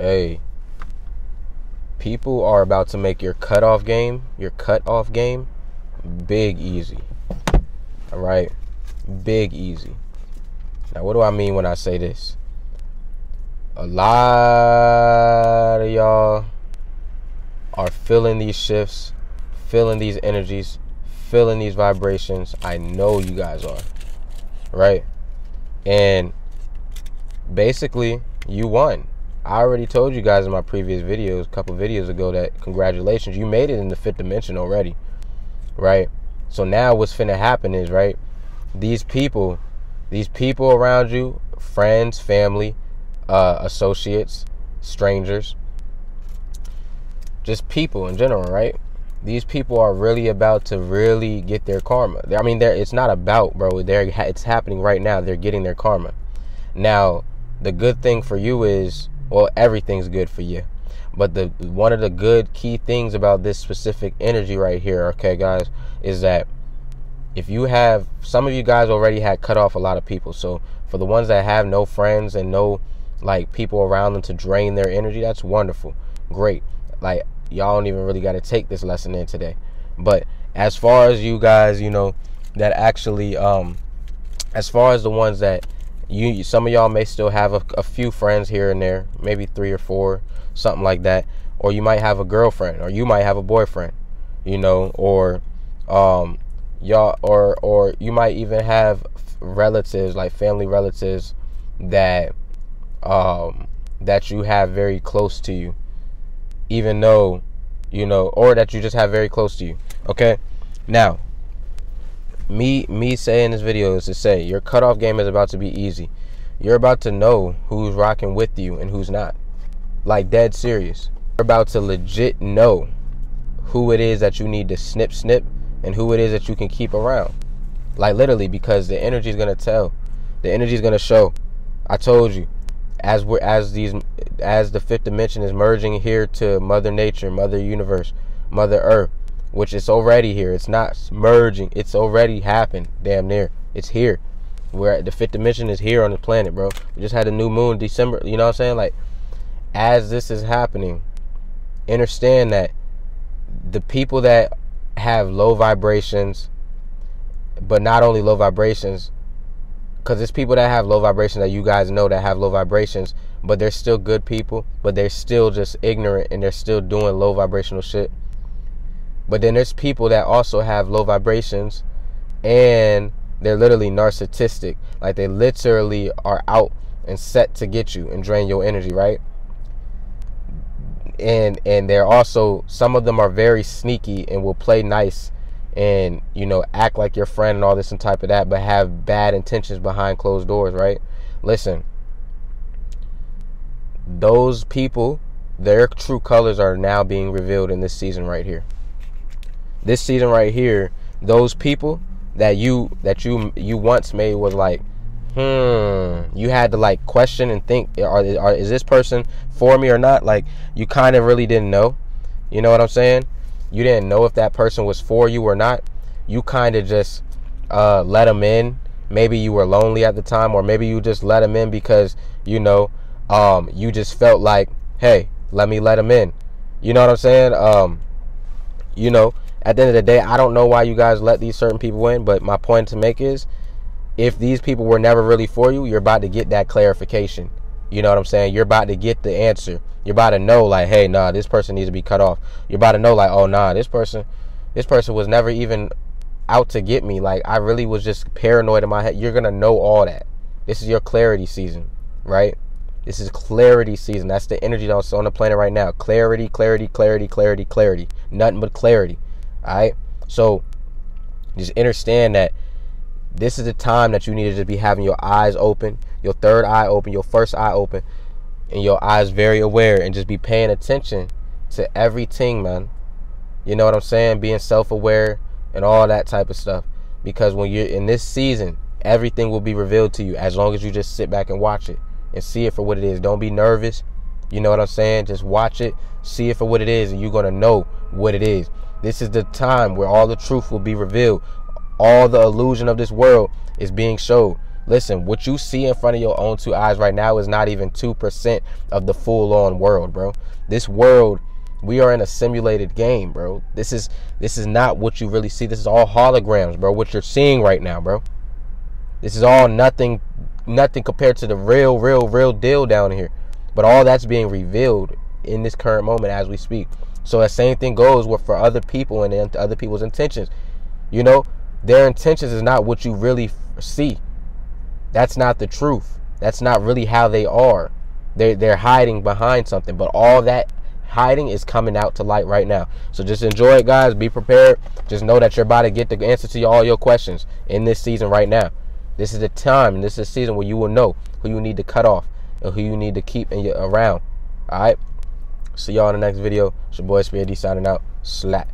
Hey, people are about to make your cutoff game, your cutoff game, big easy. All right, big easy. Now, what do I mean when I say this? A lot of y'all are feeling these shifts, feeling these energies, feeling these vibrations. I know you guys are. Right? And basically, you won. I already told you guys in my previous videos, a couple videos ago, that congratulations, you made it in the fifth dimension already. Right? So now what's finna happen is, right, these people, these people around you, friends, family, uh, associates, strangers, just people in general, right? These people are really about to really get their karma. I mean, it's not about, bro. They're, it's happening right now. They're getting their karma. Now, the good thing for you is, well, everything's good for you. But the one of the good key things about this specific energy right here, okay, guys, is that if you have some of you guys already had cut off a lot of people. So for the ones that have no friends and no like people around them to drain their energy, that's wonderful. Great. Like y'all don't even really got to take this lesson in today. But as far as you guys, you know, that actually um as far as the ones that you some of y'all may still have a, a few friends here and there, maybe 3 or 4, something like that, or you might have a girlfriend or you might have a boyfriend, you know, or um y'all or or you might even have relatives like family relatives that um that you have very close to you. Even though you know or that you just have very close to you. Okay? Now me me saying this video is to say your cutoff game is about to be easy you're about to know who's rocking with you and who's not like dead serious you're about to legit know who it is that you need to snip snip and who it is that you can keep around. Like literally, because the energy is gonna tell, the energy is gonna show. I told you, as we're as these as the fifth dimension is merging here to Mother Nature, Mother Universe, Mother Earth, which is already here. It's not merging. It's already happened. Damn near. It's here. Where the fifth dimension is here on the planet, bro. We just had a new moon December. You know what I'm saying? Like, as this is happening, understand that the people that have low vibrations, but not only low vibrations, because it's people that have low vibrations that you guys know that have low vibrations, but they're still good people, but they're still just ignorant and they're still doing low vibrational shit. But then there's people that also have low vibrations and they're literally narcissistic. Like they literally are out and set to get you and drain your energy, right? and and they're also some of them are very sneaky and will play nice and you know act like your friend and all this and type of that but have bad intentions behind closed doors right listen those people their true colors are now being revealed in this season right here this season right here those people that you that you you once made was like hmm you had to like question and think are, are is this person for me or not? Like you kind of really didn't know. You know what i'm saying? You didn't know if that person was for you or not. You kind of just uh, let them in. Maybe you were lonely at the time or maybe you just let them in because you know um, you just felt like hey let me let them in. You know what i'm saying? Um, you know at the end of the day i don't know why you guys let these certain people in but my point to make is if these people were never really for you, you're about to get that clarification. You know what I'm saying? You're about to get the answer. You're about to know, like, hey, nah, this person needs to be cut off. You're about to know, like, oh, nah, this person, this person was never even out to get me. Like, I really was just paranoid in my head. You're gonna know all that. This is your clarity season, right? This is clarity season. That's the energy that's on the planet right now. Clarity, clarity, clarity, clarity, clarity. Nothing but clarity. All right. So just understand that this is the time that you need to just be having your eyes open, your third eye open, your first eye open, and your eyes very aware and just be paying attention to everything, man. You know what I'm saying? Being self aware and all that type of stuff. Because when you're in this season, everything will be revealed to you as long as you just sit back and watch it and see it for what it is. Don't be nervous. You know what I'm saying? Just watch it, see it for what it is, and you're going to know what it is. This is the time where all the truth will be revealed all the illusion of this world is being showed. Listen, what you see in front of your own two eyes right now is not even 2% of the full on world, bro. This world, we are in a simulated game, bro. This is this is not what you really see. This is all holograms, bro. What you're seeing right now, bro. This is all nothing nothing compared to the real real real deal down here. But all that's being revealed in this current moment as we speak. So the same thing goes with for other people and other people's intentions. You know, their intentions is not what you really see. That's not the truth. That's not really how they are. They're they're hiding behind something, but all that hiding is coming out to light right now. So just enjoy it, guys. Be prepared. Just know that you're about to get the answer to all your questions in this season right now. This is the time. This is a season where you will know who you need to cut off and who you need to keep in your around. All right. See y'all in the next video. It's your boy Spirit D signing out. Slap.